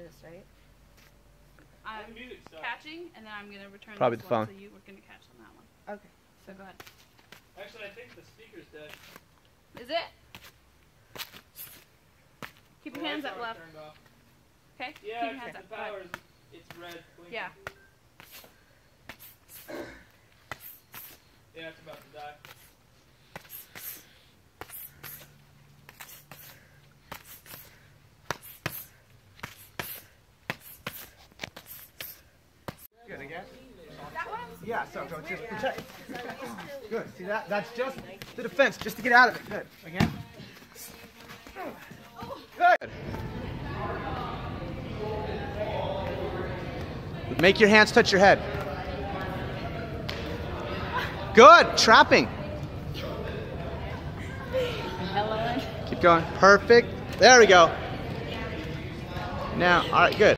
this, right? Uh, I'm catching, and then I'm gonna return Probably this the one, phone. so you were gonna catch on that one. Okay. So go ahead. Actually, I think the speaker's dead. Is it? Keep your hands up left. Off. Okay. Yeah, Keep your hands the up. Go power is it's red. Blinking. Yeah. Yeah, it's about to die. Yeah, so, so just protect. Good. See that? That's just the defense, just to get out of it. Good. Again. Good. Make your hands touch your head. Good. Trapping. Keep going. Perfect. There we go. Now, all right, good.